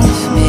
love me.